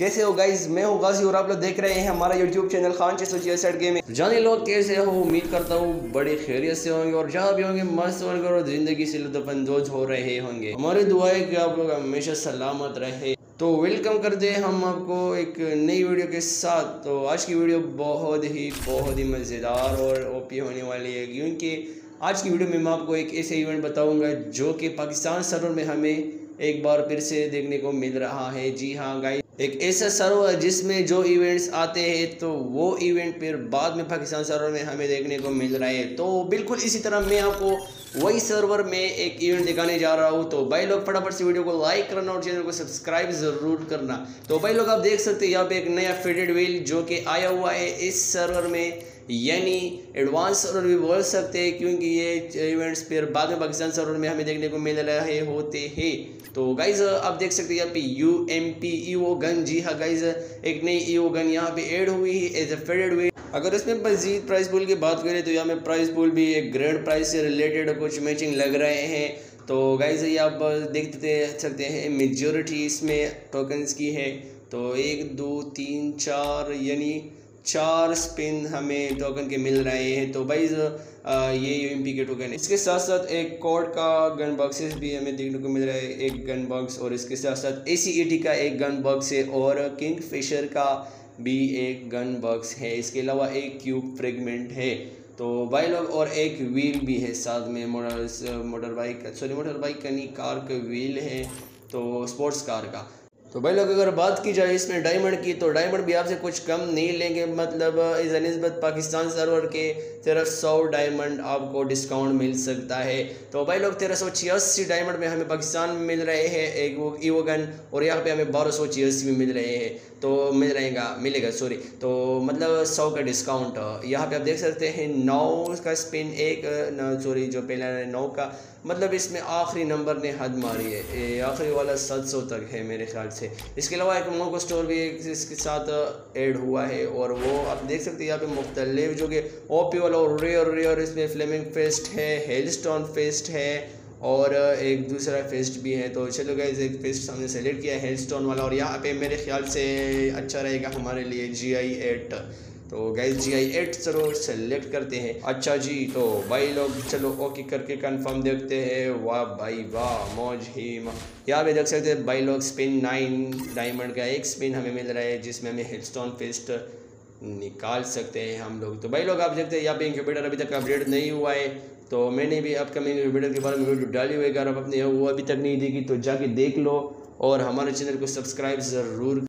कैसे हो गाइज़ मैं हूँ गाजी और आप लोग देख रहे हैं हमारा यूट्यूब चैनल खान चेसो सेट गेमिंग जाने लोग कैसे हो? उम्मीद करता हूँ बड़ी खैरियत से होंगे और जहाँ भी होंगे, मस्त होंगे और ज़िंदगी से लुत्फानंदोज हो रहे होंगे। हमारी दुआ है कि आप लोग हमेशा सलामत रहे। तो वेलकम कर दे हम आपको एक नई वीडियो के साथ। तो आज की वीडियो बहुत ही बहुत ही मज़ेदार और ओपी होने वाली है, क्योंकि आज की वीडियो में मैं आपको एक ऐसे इवेंट बताऊँगा जो कि पाकिस्तान सर्वर में हमें एक बार फिर से देखने को मिल रहा है। जी हाँ गाइस एक ऐसा सर्वर जिसमें जो इवेंट्स आते हैं तो वो इवेंट फिर बाद में पाकिस्तान सर्वर में हमें देखने को मिल रहा है। तो बिल्कुल इसी तरह मैं आपको वही सर्वर में एक इवेंट दिखाने जा रहा हूँ। तो भाई लोग, फटाफट से वीडियो को लाइक करना और चैनल को सब्सक्राइब ज़रूर करना। तो भाई लोग, आप देख सकते हैं यहाँ पे एक नया फिटेड व्हील जो कि आया हुआ है इस सर्वर में। यानी एडवांस सर्वर भी बोल सकते हैं क्योंकि ये इवेंट्स फिर बाद में पाकिस्तान सर्वर में हमें देखने को मिल रहे होते हैं। तो गाइज़ आप देख सकते हैं यहाँ पे U M P E O gun जी हाँ गाइज़ एक नई ई ओ गन यहाँ पे ऐड हुई है एज ए फेडेड हुई अगर इसमें मजीद प्राइस पुल की बात करें तो यहाँ में प्राइस पुल भी एक ग्रैंड प्राइस से रिलेटेड कुछ मैचिंग लग रहे हैं। तो गाइज़ ये आप देखते सकते हैं मेजोरिटी इसमें टोकन्स की है। तो एक, दो, तीन, चार, यानी चार स्पिन हमें टोकन के मिल रहे हैं। तो भाई ये यू के टोकन है। इसके साथ साथ एक कोड का गन बॉक्सेस भी हमें देखने को मिल रहा है। एक गन बॉक्स और इसके साथ साथ ए सी का एक गन बॉक्स है और किंग फिशर का भी एक गन बॉक्स है। इसके अलावा एक क्यूब फ्रेगमेंट है। तो भाई लोग और एक व्हील भी है साथ में। Motor motor bike sorry motor bike नहीं कार का व्हील है। तो स्पोर्ट्स कार का। तो भाई लोग, अगर बात की जाए इसमें डायमंड की तो डायमंड भी आपसे कुछ कम नहीं लेंगे। मतलब इस नस्बत पाकिस्तान सर्वर के सिर्फ़ सौ डायमंड आपको डिस्काउंट मिल सकता है। तो भाई लोग, तेरह सौ छियासी डायमंड में हमें पाकिस्तान में मिल रहे हैं, एक वो ईवोगन और यहाँ पे हमें बारह सौ छियासी में मिल रहे हैं। तो मिल रहेगा, मिलेगा सॉरी तो मतलब सौ का डिस्काउंट यहाँ पे आप देख सकते हैं, नौ का स्पिन एक सॉरी जो पहला है, नौ का। मतलब इसमें आखिरी नंबर ने हद मारी है। आखिरी वाला सात सौ तक है मेरे ख्याल से। इसके अलावा एक मोको स्टोर भी इसके साथ ऐड हुआ है और वो आप देख सकते हैं यहाँ पे मुख्तलिफ़ जो कि ओपी वाला और रे और रे और इसमें फ्लेमिंग फेस्ट है हेल स्टोन फेस्ट है और एक दूसरा फेस्ट भी है। तो चलो गए एक फेस्ट हमने सेलेक्ट किया है हेल स्टोन वाला और यहाँ पे मेरे ख्याल से अच्छा रहेगा हमारे लिए जी आई एट तो गैस जी, आई एट चलो सेलेक्ट करते हैं। अच्छा जी तो भाई लोग, चलो ओके करके कंफर्म देखते हैं। वाह भाई, वाह, मौज ही यहाँ पे देख सकते हैं, भाई लोग स्पिन नाइन डायमंड का एक स्पिन हमें मिल रहा है, जिसमें हमें हिलस्टोन फेस्ट निकाल सकते हैं हम लोग। तो भाई लोग, आप देखते हैं, यहाँ पे इंक्यूबेटर अभी तक अपडेट नहीं हुआ है। तो मैंने भी अपकमिंग इंक्यूबेटर के बारे में वीडियो डाली हुई अगर आप अपने वो अभी तक नहीं देखी तो जाके देख लो। और हमारे चैनल को सब्सक्राइब ज़रूर